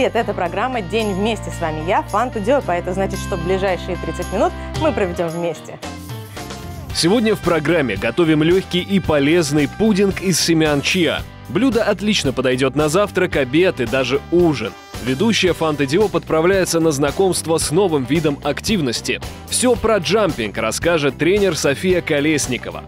привет! Это программа «День вместе». С вами я, Фанта Диопа. Это значит, что ближайшие 30 минут мы проведем вместе. Сегодня в программе готовим легкий и полезный пудинг из семян чиа. Блюдо отлично подойдет на завтрак, обед и даже ужин. Ведущая Фанта Диоп отправляется на знакомство с новым видом активности. Все про джампинг расскажет тренер София Колесникова.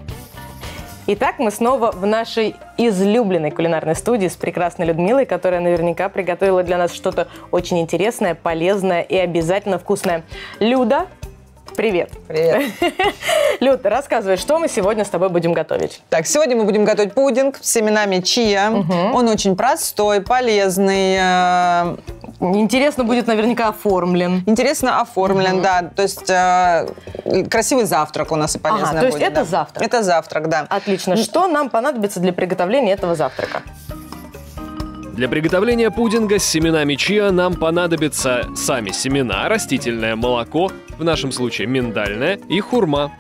Итак, мы снова в нашей излюбленной кулинарной студии с прекрасной Людмилой, которая наверняка приготовила для нас что-то очень интересное, полезное и обязательно вкусное. Люда, Привет. Привет. Люд, рассказывай, что мы сегодня с тобой будем готовить? Так, сегодня мы будем готовить пудинг с семенами чия. Угу. Он очень простой, полезный. Э, Интересно будет наверняка оформлен. Интересно оформлен, угу. да. То есть э, красивый завтрак у нас и полезный ага, то есть будет. это да. завтрак? Это завтрак, да. Отлично. Что нам понадобится для приготовления этого завтрака? Для приготовления пудинга с семенами чиа нам понадобятся сами семена, растительное молоко, в нашем случае миндальное, и хурма.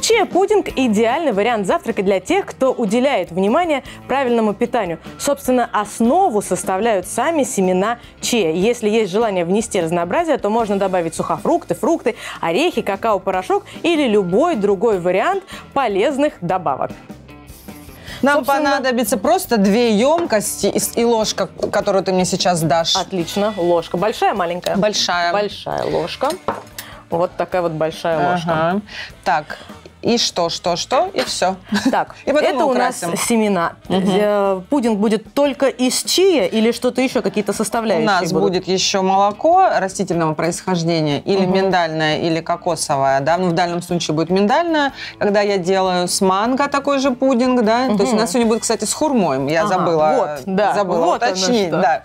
Чиа-пудинг – идеальный вариант завтрака для тех, кто уделяет внимание правильному питанию. Собственно, основу составляют сами семена чиа. Если есть желание внести разнообразие, то можно добавить сухофрукты, фрукты, орехи, какао-порошок или любой другой вариант полезных добавок. Нам Собственно... понадобится просто две емкости и ложка, которую ты мне сейчас дашь. Отлично. Ложка. Большая, маленькая? Большая. Большая ложка. Вот такая вот большая ложка. Ага. Так, и что, что, что, и все. Так, и это у нас семена. Угу. Пудинг будет только из чия или что-то еще, какие-то составляющие? У нас будут? будет еще молоко растительного происхождения, или угу. миндальное, или кокосовое. Да? Ну, в данном случае будет миндальное. Когда я делаю с манго такой же пудинг, да, угу. то есть у нас сегодня будет, кстати, с хурмой. Я ага, забыла, вот, да, забыла вот уточнить. Да.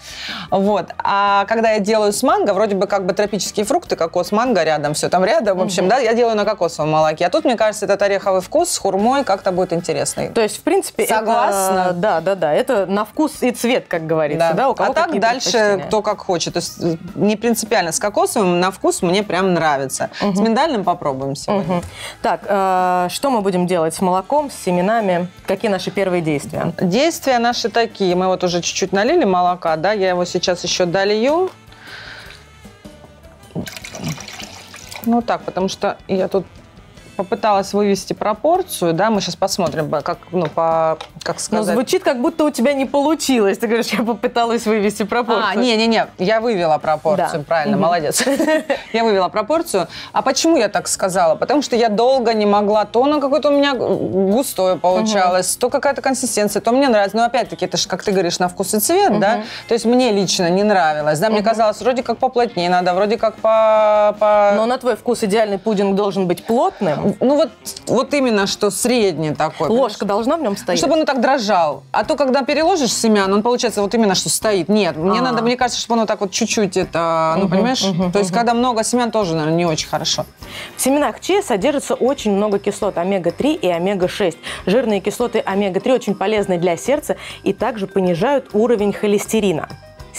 Вот. А когда я делаю с манго, вроде бы как бы тропические фрукты, кокос, манго рядом, все там рядом, в общем, угу. да, я делаю на кокосовом молоке. А тут, мне кажется, этот ореховый вкус с хурмой как-то будет интересный. То есть, в принципе, Согласна. Это, да, да, да. Это на вкус и цвет, как говорится. Да. Да, у кого а так дальше кто как хочет. То есть не принципиально. С кокосовым на вкус мне прям нравится. Угу. С миндальным попробуем сегодня. Угу. Так, э, что мы будем делать с молоком, с семенами? Какие наши первые действия? Действия наши такие. Мы вот уже чуть-чуть налили молока, да, я его сейчас еще долью. Ну так, потому что я тут попыталась вывести пропорцию, да, мы сейчас посмотрим, как, ну, по, как ну, сказать. Но звучит, как будто у тебя не получилось. Ты говоришь, я попыталась вывести пропорцию. А, не-не-не, я вывела пропорцию, да. правильно, угу. молодец. Я вывела пропорцию. А почему я так сказала? Потому что я долго не могла, то оно какое-то у меня густое получалось, то какая-то консистенция, то мне нравится. Но опять-таки, это же, как ты говоришь, на вкус и цвет, да? То есть мне лично не нравилось, да? Мне казалось, вроде как поплотнее надо, вроде как по... Но на твой вкус идеальный пудинг должен быть плотным. Ну вот, вот именно что средний такой. Ложка должна в нем стоять? Чтобы он так дрожал. А то, когда переложишь семян, он получается вот именно что стоит. Нет, мне а. надо, мне кажется, чтобы оно так вот чуть-чуть это, ну понимаешь? то есть, когда много семян, тоже, наверное, не очень хорошо. В семенах чиа содержится очень много кислот омега-3 и омега-6. Жирные кислоты омега-3 очень полезны для сердца и также понижают уровень холестерина.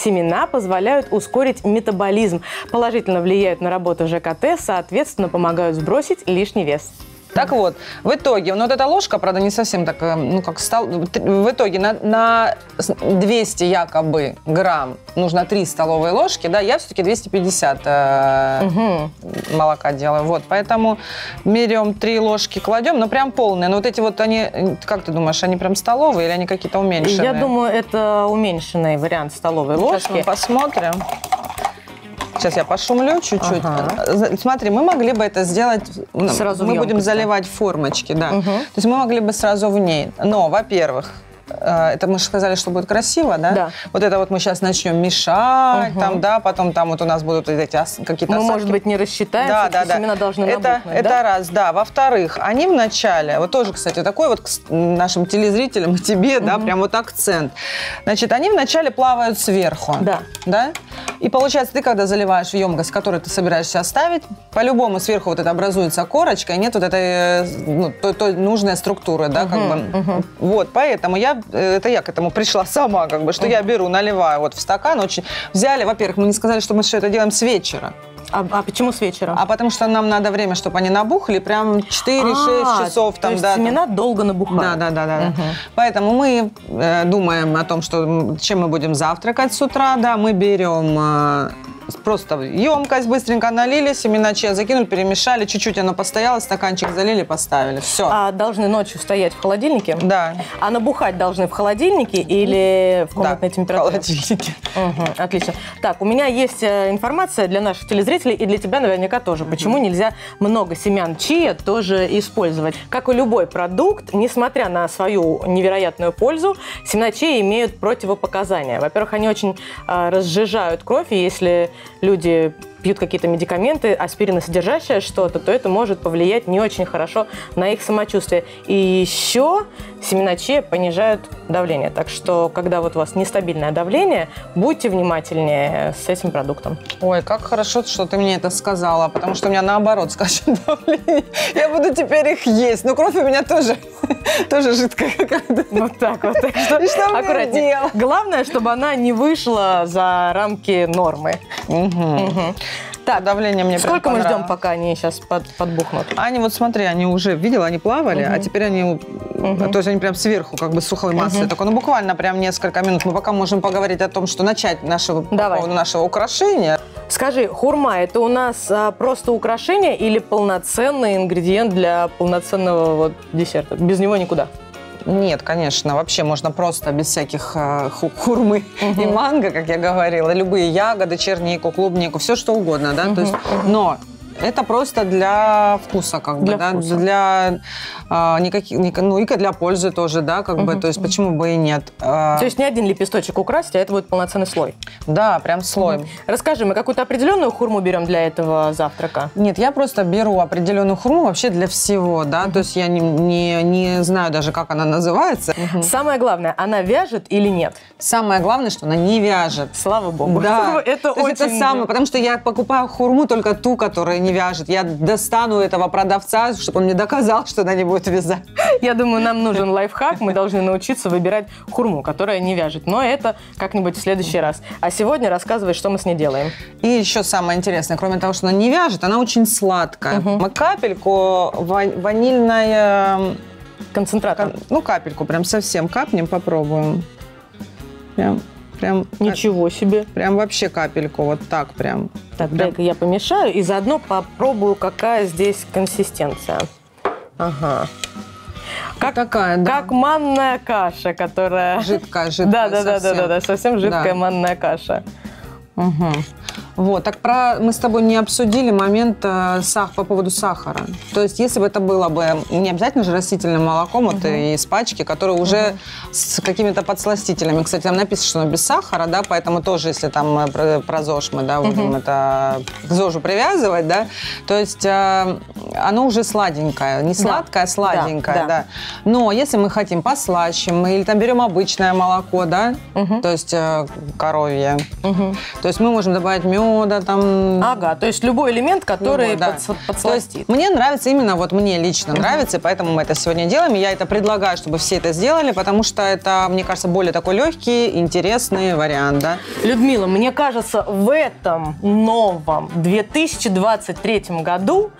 Семена позволяют ускорить метаболизм, положительно влияют на работу ЖКТ, соответственно, помогают сбросить лишний вес. Так вот, в итоге, ну вот эта ложка, правда, не совсем так, э, ну как стал, в итоге на, на 200 якобы грамм нужно 3 столовые ложки, да, я все-таки 250 э, угу. молока делаю, вот, поэтому берем 3 ложки, кладем, но прям полные, но вот эти вот они, как ты думаешь, они прям столовые или они какие-то уменьшенные? Я думаю, это уменьшенный вариант столовой ложки. Сейчас мы посмотрим. Сейчас я пошумлю чуть-чуть. Ага. Смотри, мы могли бы это сделать... Ну, сразу Мы будем заливать формочки, да. Угу. То есть мы могли бы сразу в ней. Но, во-первых, это мы же сказали, что будет красиво, да? Да. Вот это вот мы сейчас начнем мешать, угу. там, да, потом там вот у нас будут эти какие-то Мы, осадки. может быть, не рассчитаем, да, да, да. семена должны это, набухнуть, Это да? раз, да. Во-вторых, они вначале, вот тоже, кстати, такой вот нашим телезрителям и тебе, угу. да, прям вот акцент. Значит, они вначале плавают сверху. Да. Да? И получается, ты когда заливаешь в емкость, которую ты собираешься оставить, по-любому сверху вот это образуется корочка, и нет вот этой э, ну, той, той нужной структуры, да, как бы. Вот, поэтому я, э, это я к этому пришла сама, как бы, что я беру, наливаю вот в стакан, очень... Взяли, во-первых, мы не сказали, что мы все это делаем с вечера. А, а почему с вечера? А потому что нам надо время, чтобы они набухли, прям 4-6 А, часов там, да. там. семена долго набухают. Да, да, да, да. Поэтому мы э, думаем о том, что чем мы будем завтракать с утра, да, мы берем э, просто емкость, быстренько налили, семена чия закинули, перемешали, чуть-чуть оно постояло, стаканчик залили, поставили. Все. А должны ночью стоять в холодильнике? Да. А набухать должны в холодильнике или в комнатной да, температуре? в холодильнике. Мгм, отлично. Так, у меня есть э, информация для наших телезрителей и для тебя наверняка тоже. Почему нельзя много семян чия тоже использовать? Как и любой продукт, несмотря на свою невероятную пользу, семена чия имеют противопоказания. Во-первых, они очень э, разжижают кровь, и если люди пьют какие-то медикаменты, аспириносодержащее что-то, то это может повлиять не очень хорошо на их самочувствие. И еще семена чия понижают давление. Так что, когда вот у вас нестабильное давление, будьте внимательнее с этим продуктом. Ой, как хорошо, что ты мне это сказала, потому что у меня наоборот скачет давление. Я буду теперь их есть. Но кровь у меня тоже, тоже жидкая какая-то. Вот так вот. Так что, что аккуратнее. Главное, чтобы она не вышла за рамки нормы. Мгм. Так, Давление мне сколько мы ждем, пока они сейчас под- подбухнут? Они вот смотри, они уже, видела, они плавали, а теперь они, то есть они прям сверху, как бы сухой массой. Такой, ну буквально прям несколько минут. Мы пока можем поговорить о том, что начать нашего, Давай. нашего украшения. Скажи, хурма это у нас а, просто украшение или полноценный ингредиент для полноценного вот десерта? Без него никуда. Нет, конечно, вообще можно просто без всяких э, ху- хурмы и манго, как я говорила, любые ягоды, чернику, клубнику, все что угодно, да, то есть, но это просто для вкуса, как бы, Для да, вкуса. для а, никаких, ника- ну и для пользы тоже, да, как бы, то есть почему бы и нет. А, То есть не один лепесточек украсить, а это будет полноценный слой. да, прям слой. Расскажи, мы какую-то определенную хурму берем для этого завтрака? Нет, я просто беру определенную хурму вообще для всего, да, то есть я не, не, не знаю даже, как она называется. Самое главное, она вяжет или нет? Самое главное, что она не вяжет. Слава богу. Да, это очень... это самое, потому что я покупаю хурму только ту, которая не вяжет. Я достану этого продавца, чтобы он мне доказал, что она не будет вязать. Я думаю, нам нужен лайфхак. Мы должны научиться выбирать хурму, которая не вяжет. Но это как-нибудь в следующий раз. А сегодня рассказывай, что мы с ней делаем. И еще самое интересное, кроме того, что она не вяжет, она очень сладкая. Мы капельку ва- ванильная, Концентратор. ну капельку прям совсем капнем, попробуем. Прям, прям, Ничего себе. прям вообще капельку, вот так прям. Так, Прям. дай-ка я помешаю и заодно попробую, какая здесь консистенция. Ага. Как, такая, да. как манная каша, которая... Жидкая, Да, жидкая да, да, да, совсем. да, да, совсем жидкая Да. манная каша. Мгм. Вот, так про мы с тобой не обсудили момент э, сах, по поводу сахара. То есть, если бы это было бы не обязательно же растительным молоком, вот из пачки, которое уже с какими-то подсластителями. Кстати, там написано, что оно без сахара, да, поэтому тоже, если там э, про, про ЗОЖ мы, да, будем это к ЗОЖу привязывать, да, то есть э, оно уже сладенькое, не сладкое, а сладенькое, да. да. Но если мы хотим послаще, мы или там берем обычное молоко, да, то есть э, коровье, то есть мы можем добавить меда, там... Ага, то есть любой элемент, который любой, да. подс- То есть подсластит. мне нравится именно, вот мне лично нравится, и поэтому мы это сегодня делаем. Я это предлагаю, чтобы все это сделали, потому что это, мне кажется, более такой легкий, интересный вариант, да. Людмила, мне кажется, в этом новом 2023 году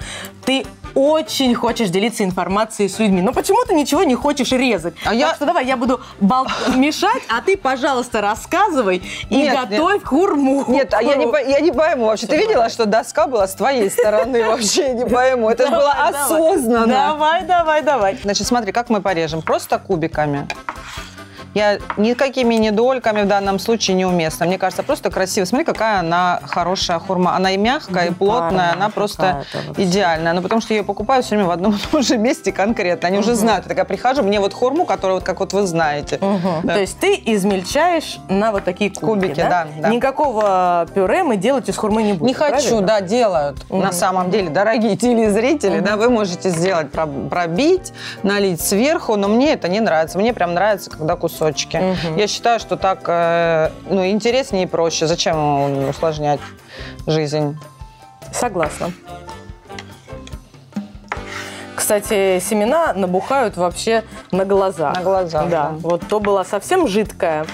ты очень хочешь делиться информацией с людьми. Но почему ты ничего не хочешь резать? А так я- что давай, я буду бол- мешать, а ты, пожалуйста, рассказывай и Нет, готовь хурму. Нет, а я не, я не пойму вообще. Ты видела, что доска была с твоей стороны? Вообще я не пойму. Это было Давай, давай. осознанно. Давай, давай, давай. Значит, смотри, как мы порежем. Просто кубиками. Я никакими не дольками в данном случае неуместно. Мне кажется, просто красиво. Смотри, какая она хорошая хурма. Она и мягкая, и плотная, она просто идеальная. Ну, потому что я ее покупаю все время в одном и том же месте конкретно. Они уже знают. Я такая прихожу, мне вот хурму, которую, вот как вот вы знаете. То есть ты измельчаешь на вот такие кубики, Кубики, да. Никакого пюре мы делать из хурмы не будем. Не хочу, да, делают. На самом деле, дорогие телезрители, да, вы можете сделать, про- пробить, налить сверху, но мне это не нравится. Мне прям нравится, когда кусочек кусочки. Я считаю, что так э, ну, интереснее и проще. Зачем усложнять жизнь? Согласна. Кстати, семена набухают вообще на глазах. На глазах, Да. да. Вот то была совсем жидкая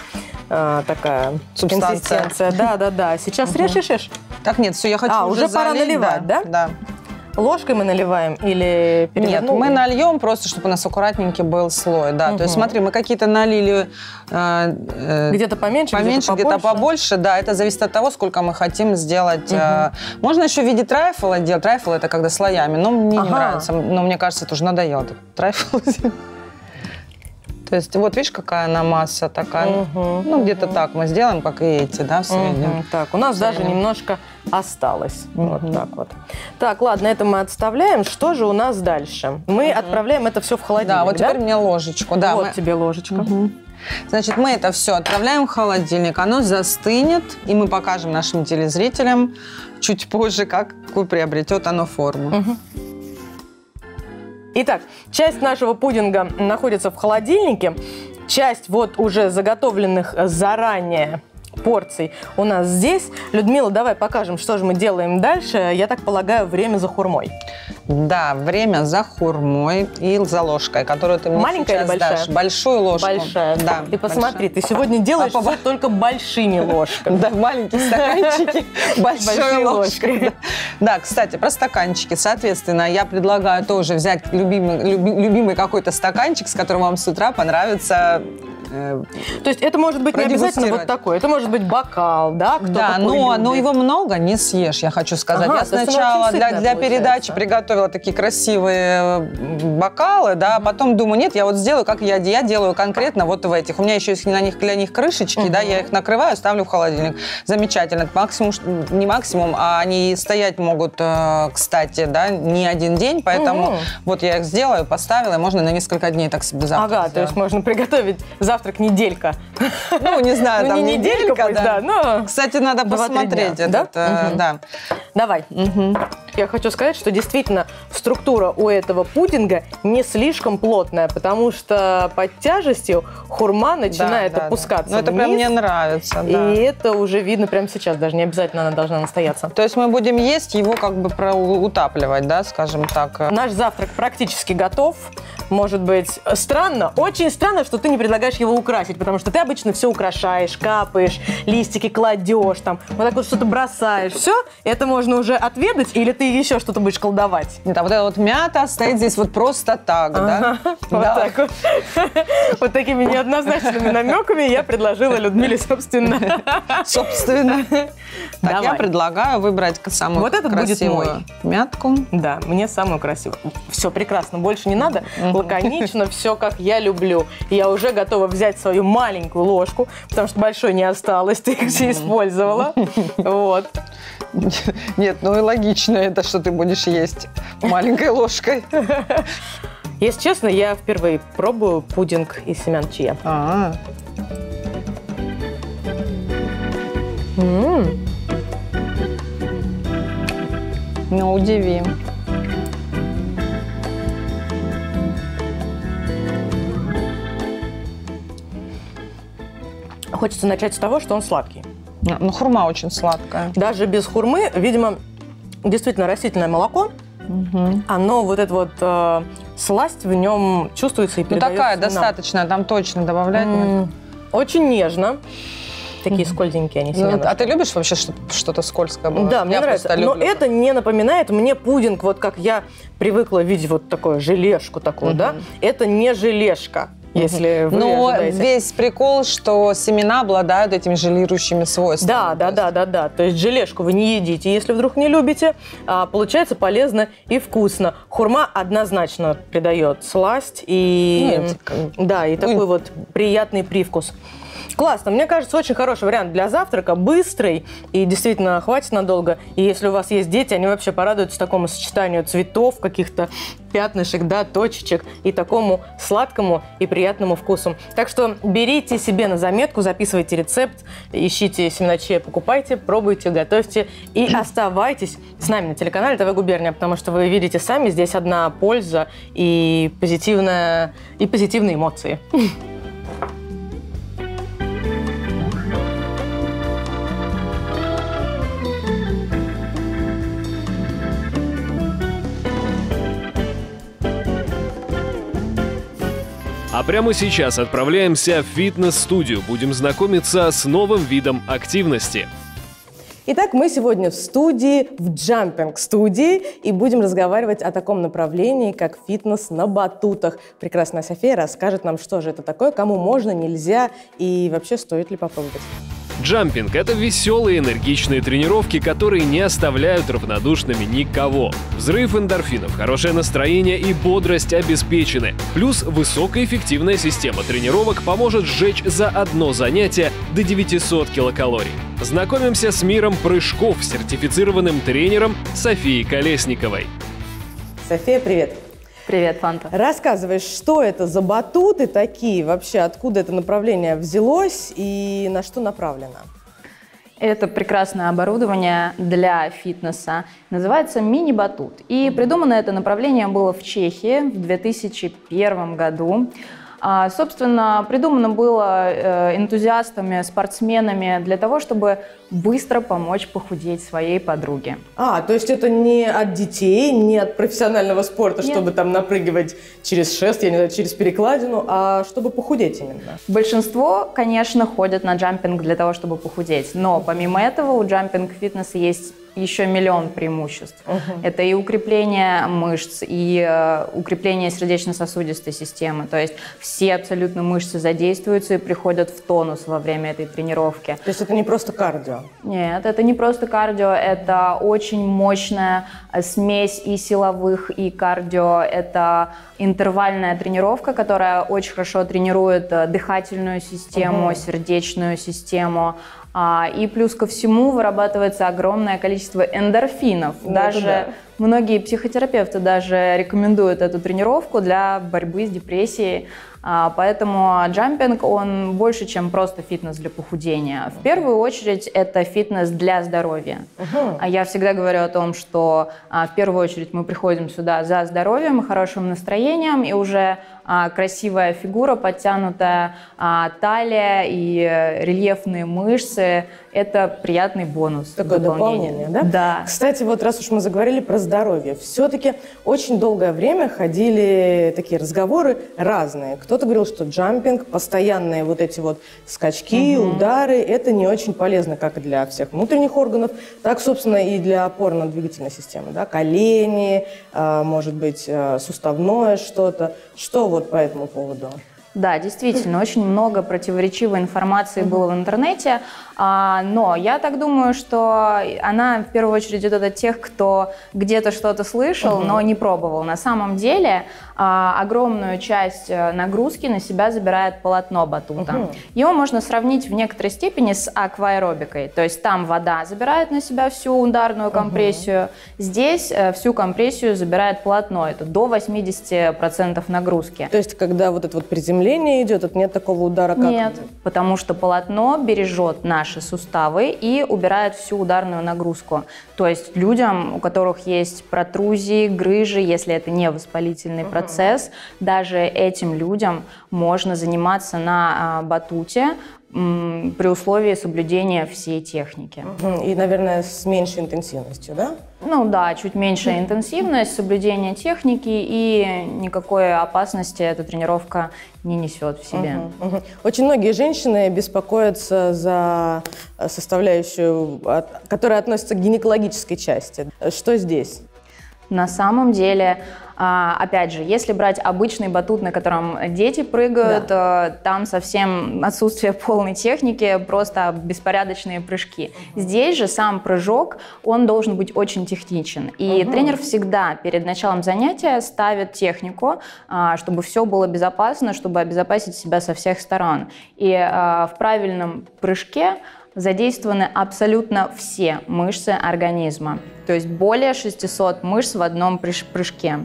э, такая Субстанция. консистенция. Да, да, да. Сейчас режь, режь. Так, нет, все, я хочу А, уже уже пора залить, наливать, да? Да. Ложкой мы наливаем или Нет, перевернули? мы нальем просто, чтобы у нас аккуратненький был слой, да. То есть смотри, мы какие-то налили э, э, Где-то поменьше, поменьше, где-то побольше, да. Это зависит от того, сколько мы хотим сделать. э, Можно еще в виде трайфла делать. Трайфл это когда слоями, но мне не Ага. нравится. Но мне кажется, это уже надоело. Трайфл. То есть вот видишь, какая она масса такая. Мгм, Ну, где-то так мы сделаем, как и эти, да, в среднем. Мгм. Так, у нас даже среднем. немножко осталось. Вот так вот. Так, ладно, это мы отставляем. Что же у нас дальше? Мы отправляем это все в холодильник, Да, вот теперь мне ложечку. Да, вот мы- тебе ложечка. Значит, мы это все отправляем в холодильник, оно застынет, и мы покажем нашим телезрителям чуть позже, как, какую приобретет оно форму. Итак, часть нашего пудинга находится в холодильнике. Часть вот уже заготовленных заранее порций у нас здесь. Людмила, давай покажем, что же мы делаем дальше. Я так полагаю, время за хурмой. Да, время за хурмой и за ложкой, которую ты мне Маленькая сейчас или большая? дашь. Большую ложку. Большая. Да. Ты посмотри, ты сегодня делаешь А, папа- только большими ложками. Да, маленькие стаканчики, большой ложкой. Да. Кстати, про стаканчики. Соответственно, я предлагаю тоже взять любимый, люби- любимый какой-то стаканчик, с которым вам с утра понравится э, То есть это может быть не обязательно вот такой. Это может быть бокал, да? Кто да, но, но любит. его много не съешь, я хочу сказать. Ага, я то сначала для, для получается. передачи приготовила такие красивые бокалы, да, а потом думаю, нет, я вот сделаю, как я, я делаю конкретно вот в этих. У меня еще есть на них, для них крышечки, да, я их накрываю, ставлю в холодильник. Замечательно. Максимум, не максимум, а они стоять могут, э, кстати, да, не один день, поэтому Мгм. вот я их сделаю, поставила, и можно на несколько дней так себе завтрак Ага, то сделать. есть можно приготовить завтрак неделька. Ну, не знаю, Ну, там не неделька, да, Кстати, надо посмотреть этот, э, да. Давай. Я хочу сказать, что действительно структура у этого пудинга не слишком плотная, потому что под тяжестью хурма начинает Да, да, да. опускаться Ну, это прям вниз, мне нравится, да. И это уже видно прямо сейчас, даже не обязательно она должна настояться. То есть мы будем есть его как бы утапливать, да, скажем так. Наш завтрак практически готов. Может быть, странно, очень странно, что ты не предлагаешь его украсить, потому что ты обычно все украшаешь, капаешь, листики кладешь, там, вот так вот что-то бросаешь. Все, это можно уже отведать, или ты еще что-то будешь колдовать? Нет, а вот эта вот мята стоит здесь вот просто так, да? Вот так вот. Вот такими неоднозначными намеками я предложила Людмиле, собственно. Собственно. Так, я предлагаю выбрать самую Вот этот будет красивую мятку. Да, мне самую красивую. Все прекрасно, больше не надо. Лаконично, все как я люблю. Я уже готова взять свою маленькую ложку, потому что большой не осталось, ты их все использовала. Вот. Нет, ну и логично это, что ты будешь есть маленькой ложкой. Если честно, я впервые пробую пудинг из семян чия. А, ну удиви. Хочется начать с того, что он сладкий. Ну, хурма очень сладкая. Даже без хурмы, видимо, действительно растительное молоко, оно вот это вот э, сласть в нем чувствуется и Ну, передается такая, нам. достаточно, там точно добавлять нет. М, Очень нежно. Такие скользенькие они Ну, а ты любишь вообще что- что-то скользкое? было? Да, мне Я нравится. просто Но люблю. это не напоминает мне пудинг, вот как я привыкла видеть вот такое желешку такую, да? Это не желешка, если вы Но ожидаете. весь прикол, что семена обладают этими желирующими свойствами. Да, да, да, да, да. То есть желешку вы не едите, если вдруг не любите. А, получается полезно и вкусно. Хурма однозначно придает сласть и, Ну, это да, и такой Ну, вот приятный привкус. Классно. Мне кажется, очень хороший вариант для завтрака, быстрый и действительно хватит надолго. И если у вас есть дети, они вообще порадуются такому сочетанию цветов, каких-то пятнышек, да, точечек и такому сладкому и приятному вкусу. Так что берите себе на заметку, записывайте рецепт, ищите семена чия, покупайте, пробуйте, готовьте и оставайтесь с нами на телеканале ТВ Губерния, потому что вы видите сами, здесь одна польза и позитивная и позитивные эмоции. А прямо сейчас отправляемся в фитнес-студию. Будем знакомиться с новым видом активности. Итак, мы сегодня в студии, в джампинг-студии, и будем разговаривать о таком направлении, как фитнес на батутах. Прекрасная София расскажет нам, что же это такое, кому можно, нельзя, и вообще стоит ли попробовать. Джампинг – это веселые энергичные тренировки, которые не оставляют равнодушными никого. Взрыв эндорфинов, хорошее настроение и бодрость обеспечены. Плюс высокоэффективная система тренировок поможет сжечь за одно занятие до 900 килокалорий. Знакомимся с миром прыжков сертифицированным тренером Софией Колесниковой. София, привет! Привет, Фанта. Рассказывай, что это за батуты такие, вообще откуда это направление взялось и на что направлено? Это прекрасное оборудование для фитнеса. Называется мини-батут. И придумано это направление было в Чехии в 2001 году. А, собственно, придумано было э, энтузиастами, спортсменами для того, чтобы быстро помочь похудеть своей подруге. А, то есть это не от детей, не от профессионального спорта, Нет. чтобы там напрыгивать через шест, я не знаю, через перекладину, а чтобы похудеть именно? Большинство, конечно, ходят на джампинг для того, чтобы похудеть, но помимо этого у джампинг-фитнеса есть еще миллион преимуществ. Угу. Это и укрепление мышц, и э, укрепление сердечно-сосудистой системы. То есть все абсолютно мышцы задействуются и приходят в тонус во время этой тренировки. То есть это не просто кардио? Нет, это не просто кардио, это очень мощная э, смесь и силовых, и кардио. Это интервальная тренировка, которая очень хорошо тренирует э, дыхательную систему, угу. сердечную систему, и плюс ко всему вырабатывается огромное количество эндорфинов. Ну, даже да. многие психотерапевты даже рекомендуют эту тренировку для борьбы с депрессией. А, поэтому джампинг, он больше, чем просто фитнес для похудения. В первую очередь это фитнес для здоровья. Uh-huh. Я всегда говорю о том, что в первую очередь мы приходим сюда за здоровьем и хорошим настроением, и уже красивая фигура, подтянутая талия и э, рельефные мышцы – это приятный бонус. Такое дополнение, да? Да. Кстати, вот раз уж мы заговорили про здоровье, все-таки очень долгое время ходили такие разговоры разные. Кто-то говорил, что джампинг, постоянные вот эти вот скачки, угу. удары, это не очень полезно как для всех внутренних органов, так, собственно, и для опорно-двигательной системы. Да? Колени, а, может быть, э, суставное что-то. Что вот по этому поводу? Да, действительно, очень много противоречивой информации было в интернете, но я так думаю, что она в первую очередь идет от тех, кто где-то что-то слышал, но не пробовал. На самом деле а, огромную часть э, нагрузки на себя забирает полотно батута. Его можно сравнить в некоторой степени с акваэробикой, то есть там вода забирает на себя всю ударную компрессию, здесь э, всю компрессию забирает полотно, это до 80% нагрузки. То есть когда вот это вот приземление идет, это нет такого удара, как... Нет, потому что полотно бережет наши суставы и убирает всю ударную нагрузку. То есть людям, у которых есть протрузии, грыжи, если это не воспалительный uh-huh. процесс, даже этим людям можно заниматься на а, батуте, при условии соблюдения всей техники. И, наверное, с меньшей интенсивностью, да? Ну да, чуть меньшая интенсивность, соблюдение техники и никакой опасности эта тренировка не несет в себе. Угу, угу. Очень многие женщины беспокоятся за составляющую, которая относится к гинекологической части. Что здесь? На самом деле а, опять же, если брать обычный батут, на котором дети прыгают, да. Э, там совсем отсутствие полной техники, просто беспорядочные прыжки. Здесь же сам прыжок, он должен быть очень техничен. И угу. тренер всегда перед началом занятия ставит технику, а, чтобы все было безопасно, чтобы обезопасить себя со всех сторон. И а, в правильном прыжке задействованы абсолютно все мышцы организма, то есть более 600 мышц в одном прыжке.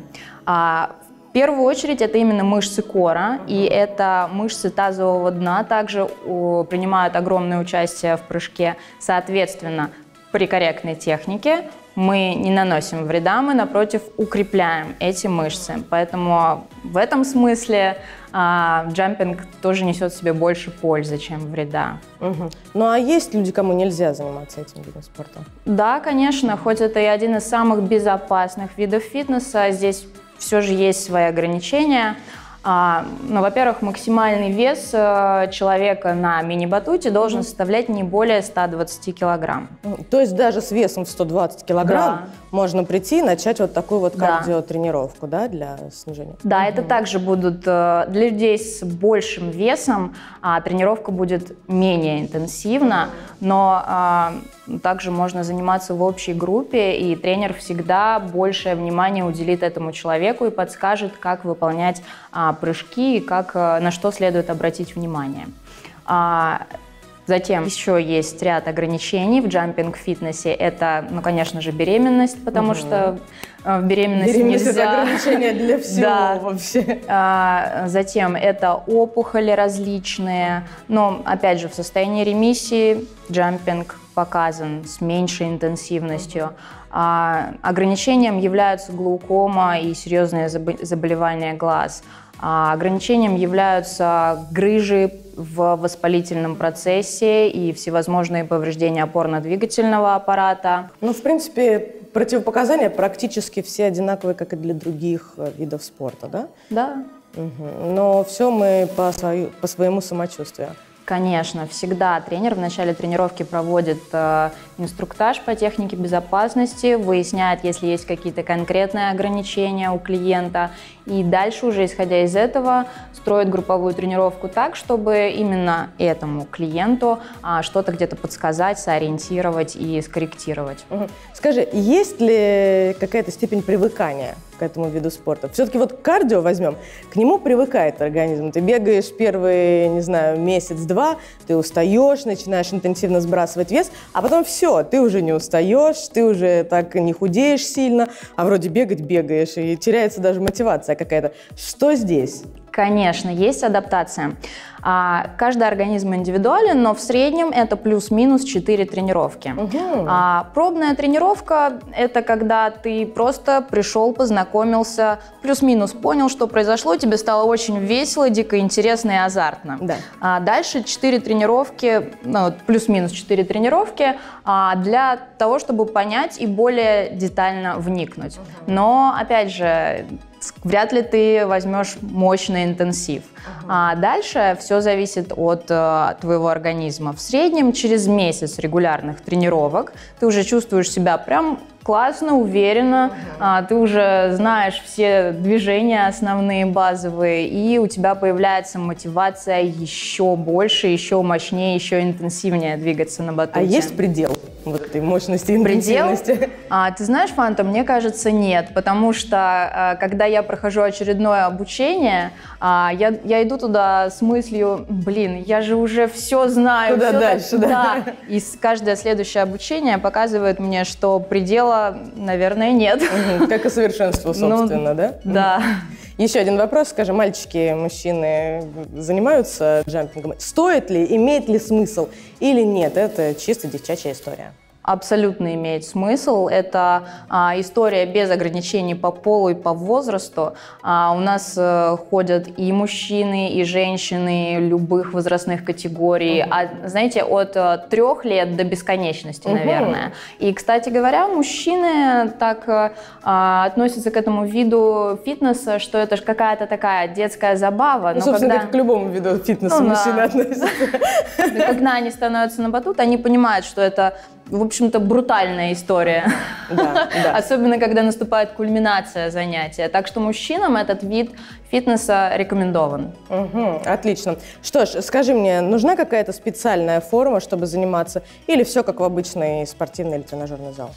А в первую очередь это именно мышцы кора, и это мышцы тазового дна также принимают огромное участие в прыжке. Соответственно, при корректной технике мы не наносим вреда, мы, напротив, укрепляем эти мышцы. Поэтому в этом смысле а, джампинг тоже несет в себе больше пользы, чем вреда. Угу. Ну а есть люди, кому нельзя заниматься этим видом спорта? Да, конечно, хоть это и один из самых безопасных видов фитнеса, здесь все же есть свои ограничения. А, ну, во-первых, максимальный вес э, человека на мини-батуте должен mm-hmm. составлять не более 120 килограмм. То есть даже с весом в 120 килограмм да. можно прийти и начать вот такую вот кардиотренировку, да, для снижения? Да, mm-hmm. это также будут э, для людей с большим весом, а тренировка будет менее интенсивна, но а, также можно заниматься в общей группе, и тренер всегда большее внимание уделит этому человеку и подскажет, как выполнять а, прыжки и как, а, на что следует обратить внимание. А, Затем еще есть ряд ограничений в джампинг-фитнесе. Это, ну, конечно же, беременность, потому угу. что э, в беременности беременность нельзя... это ограничение для всего да. вообще. А, затем это опухоли различные. Но, опять же, в состоянии ремиссии джампинг показан с меньшей интенсивностью. А, ограничением являются глаукома и серьезные заболевания глаз. А, ограничением являются грыжи в воспалительном процессе и всевозможные повреждения опорно-двигательного аппарата. Ну, в принципе, противопоказания практически все одинаковые, как и для других э, видов спорта, да? Да. Угу. Но все мы по, свою, по своему самочувствию. Конечно, всегда тренер в начале тренировки проводит э, инструктаж по технике безопасности, выясняет, если есть какие-то конкретные ограничения у клиента, и дальше уже, исходя из этого, строит групповую тренировку так, чтобы именно этому клиенту а, что-то где-то подсказать, сориентировать и скорректировать. Скажи, есть ли какая-то степень привыкания этому виду спорта? Все-таки вот кардио возьмем, к нему привыкает организм. Ты бегаешь первый, не знаю, месяц-два, ты устаешь, начинаешь интенсивно сбрасывать вес, а потом все, ты уже не устаешь, ты уже так не худеешь сильно, а вроде бегать бегаешь, и теряется даже мотивация какая-то. Что здесь? Конечно, есть адаптация. А, каждый организм индивидуален, но в среднем это плюс-минус 4 тренировки. Угу. А, пробная тренировка – это когда ты просто пришел, познакомился, плюс-минус понял, что произошло, тебе стало очень весело, дико интересно и азартно. Да. А, дальше 4 тренировки, ну, плюс-минус 4 тренировки а, для того, чтобы понять и более детально вникнуть. Угу. Но, опять же, вряд ли ты возьмешь мощный интенсив. Uh-huh. А дальше все зависит от э, твоего организма. В среднем через месяц регулярных тренировок ты уже чувствуешь себя прям классно, уверенно, а, ты уже знаешь все движения основные, базовые, и у тебя появляется мотивация еще больше, еще мощнее, еще интенсивнее двигаться на батуте. А есть предел вот этой мощности и интенсивности? Предел? А, ты знаешь, Фанта, мне кажется, нет, потому что а, когда я прохожу очередное обучение, а, я, я иду туда с мыслью, блин, я же уже все знаю. Куда все дальше, так, да? да. И каждое следующее обучение показывает мне, что предела наверное, нет. Как и совершенство, ну, собственно, да? Да. Еще один вопрос. Скажи, мальчики, мужчины занимаются джампингом? Стоит ли, имеет ли смысл или нет? Это чисто девчачья история абсолютно имеет смысл. Это а, история без ограничений по полу и по возрасту. А, у нас а, ходят и мужчины, и женщины любых возрастных категорий. Угу. А, знаете, от а, трех лет до бесконечности, угу. наверное. И, кстати говоря, мужчины так а, относятся к этому виду фитнеса, что это же какая-то такая детская забава. Ну, Но собственно, когда... как к любому виду фитнеса ну, мужчины да. относятся. Когда они становятся на батут, они понимают, что это в общем-то, брутальная история. Да, да. Особенно, когда наступает кульминация занятия. Так что мужчинам этот вид фитнеса рекомендован. Угу, отлично. Что ж, скажи мне, нужна какая-то специальная форма, чтобы заниматься, или все как в обычный спортивный или тренажерный зал?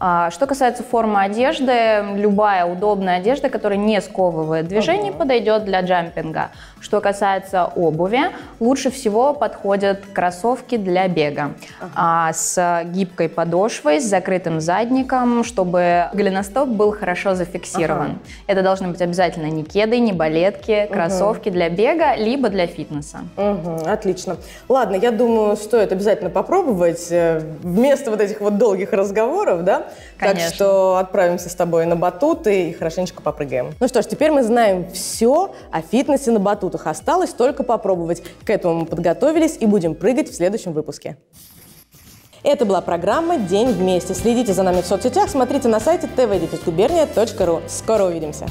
А, что касается формы одежды, любая удобная одежда, которая не сковывает движение, подойдет для джампинга. Что касается обуви, лучше всего подходят кроссовки для бега а, с гибкой подошвой, с закрытым задником, чтобы голеностоп был хорошо зафиксирован. Uh-huh. Это должны быть обязательно не кеды, не балетки, кроссовки uh-huh. для бега, либо для фитнеса. Uh-huh. Отлично. Ладно, я думаю, стоит обязательно попробовать э, вместо вот этих вот долгих разговоров, да, Конечно. Так что отправимся с тобой на батуты и хорошенечко попрыгаем. Ну что ж, теперь мы знаем все о фитнесе на батутах. Осталось только попробовать. К этому мы подготовились и будем прыгать в следующем выпуске. Это была программа «День вместе». Следите за нами в соцсетях, смотрите на сайте tvdefisгуберния.ру. Скоро увидимся!